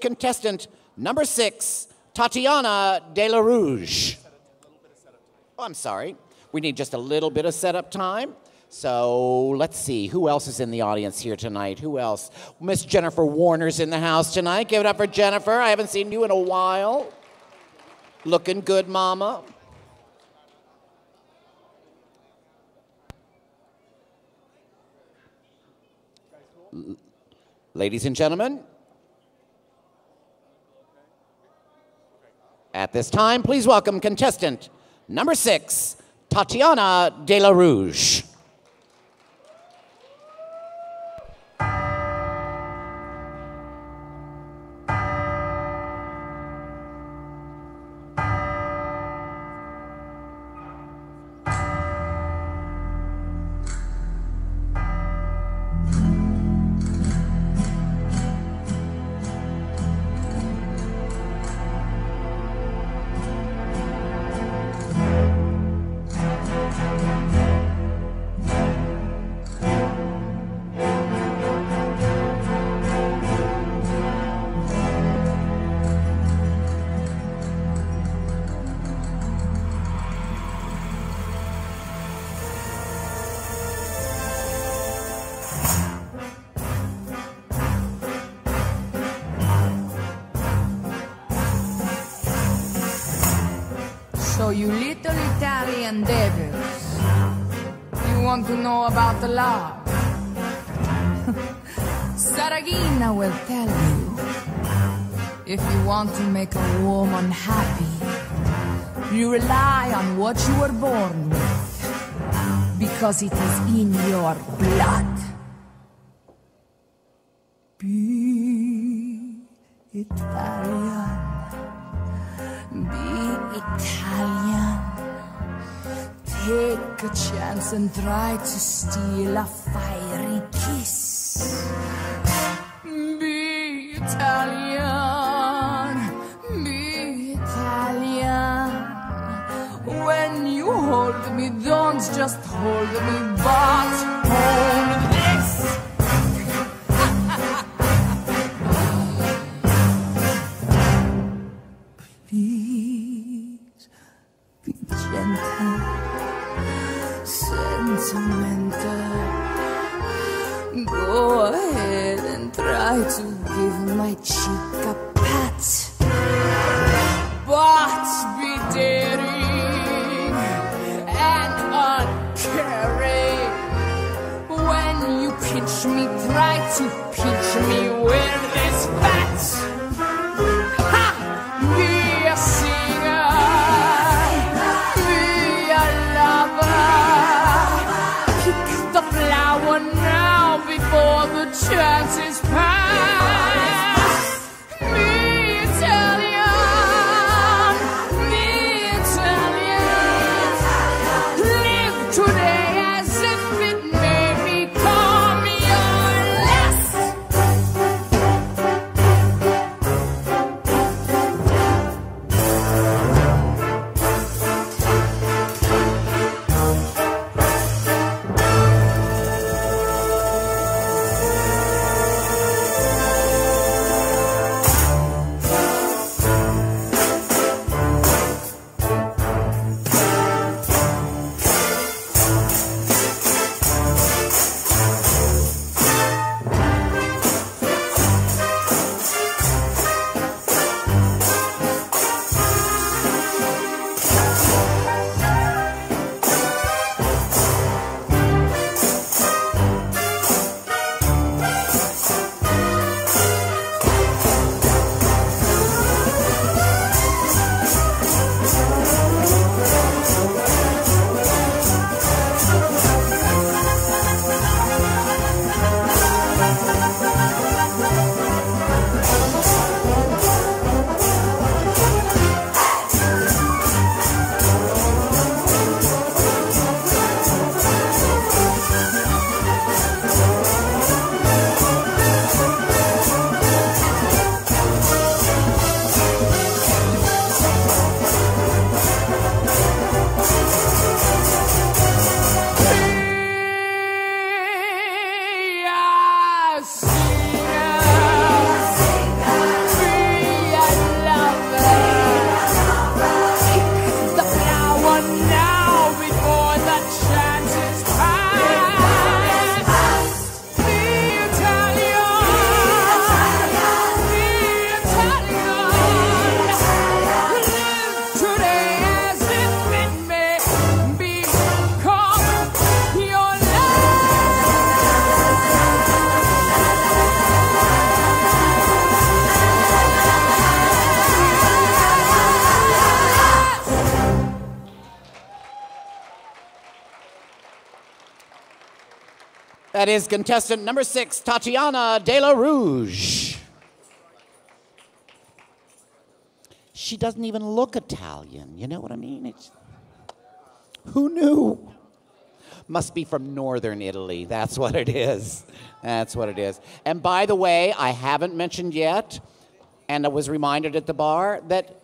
contestant number six, Tatiana De La Rouge. Oh, I'm sorry. We need just a little bit of setup time. So let's see. Who else is in the audience here tonight? Who else? Miss Jennifer Warner's in the house tonight. Give it up for Jennifer. I haven't seen you in a while. Looking good, Mama. Ladies and gentlemen, at this time, please welcome contestant number six, Tatiana De La Rouge. So you little Italian devils, you want to know about the law? Saraghina will tell you. If you want to make a woman happy, you rely on what you were born with, because it is in your blood. Be Italian. Italian. Take a chance and try to steal a fiery kiss. Be Italian. Be Italian. When you hold me, don't just hold me, but try to give my cheek a pat. But be daring and uncaring. When you pinch me, try to pinch That is contestant number six, Tatiana De La Rouge. She doesn't even look Italian. You know what I mean? It's, who knew? Must be from northern Italy. That's what it is. That's what it is. And by the way, I haven't mentioned yet, and I was reminded at the bar that.